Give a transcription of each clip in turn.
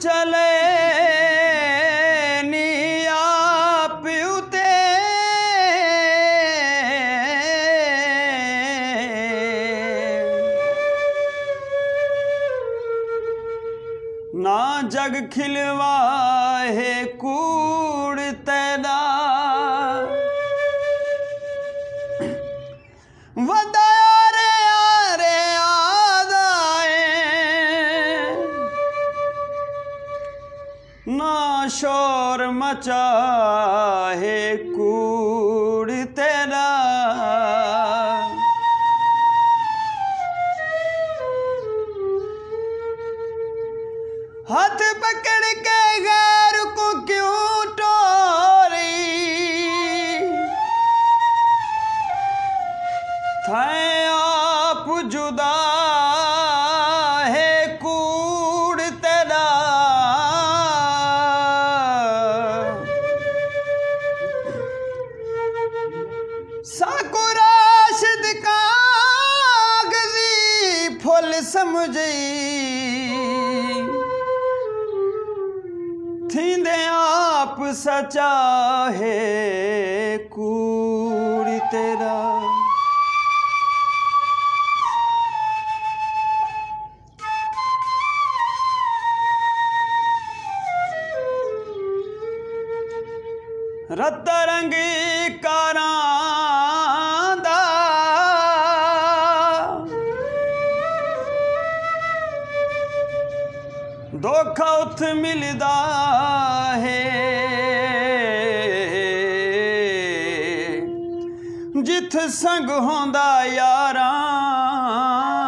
ਚਲੇ ਨੀ ਆਪ ਉਤੇ ਨਾ ਜਗ ਖਿਲਵਾ ਖਿਲਵਾਏ ਕੂੜ ਤੈਦਾ ਮਚਾਏ ਕੂੜ ਤੇਰਾ। ਹੱਥ ਪਕੜ ਕੇ ਗੈਰ ਕੋ ਕਿਉਂ ਟੋਰੀ? ਥੈ ਆਪ ਜੁਦਾ साको राशिद कागजी फुल समझी। थींदे आप सचा ਰੱਤ ਰੰਗੀ ਕਾਰਾਂ ਦਾ। ਧੋਖਾ ਉਥ ਮਿਲਦਾ ਹੈ। ਜਿੱਥ ਸੰਗ ਹੁੰਦਾ ਯਾਰਾਂ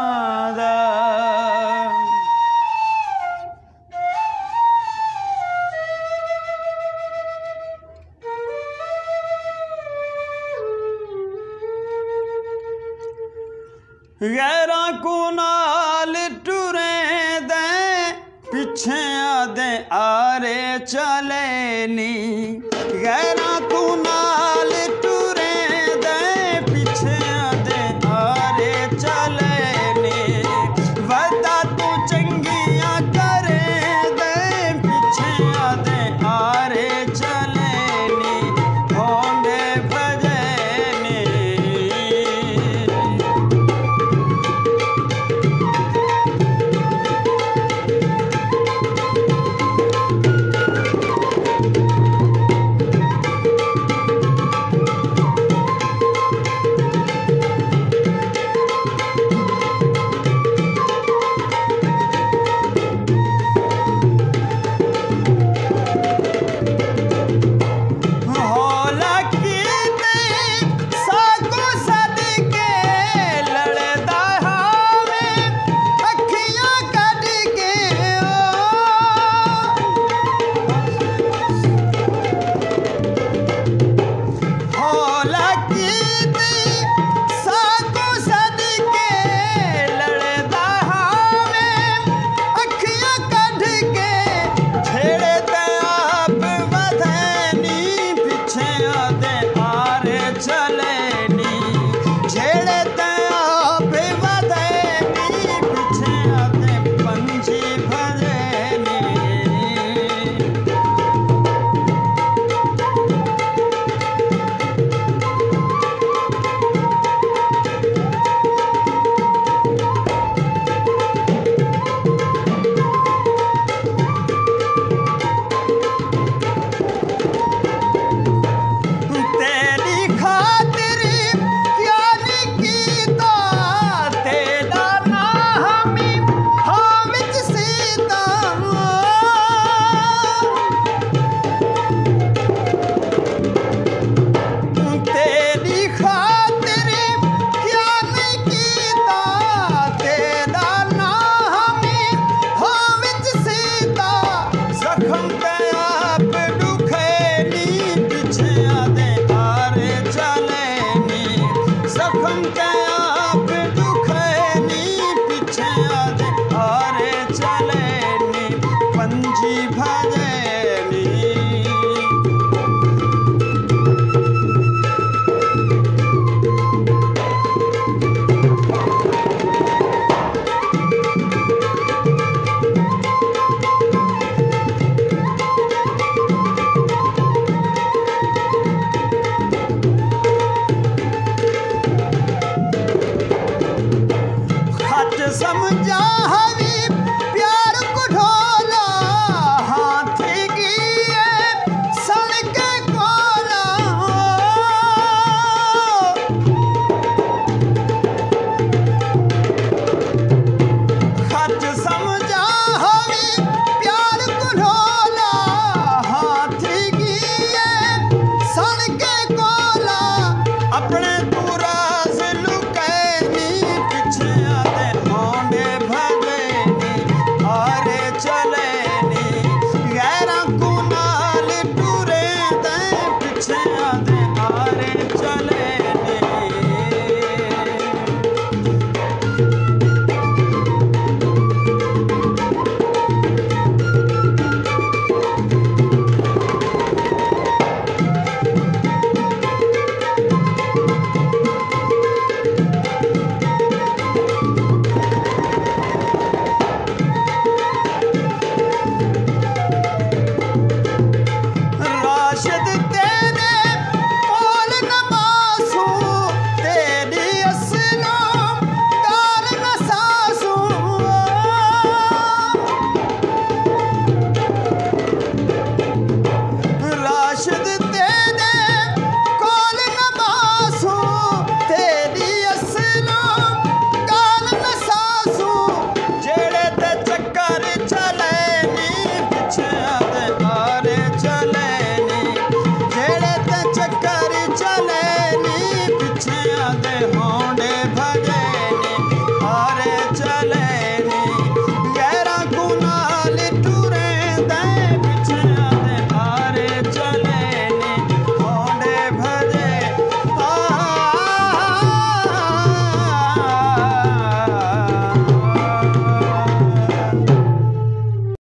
ਗੈਰਾਂ ਕੋ ਨਾਲ ਟੁਰੇ ਦੇ ਪਿੱਛੇ ਆਦੇ ਆਰੇ ਚਲੇ ਨੀ ਗੈਰਾਂ ਕੋ ਨਾਲ should the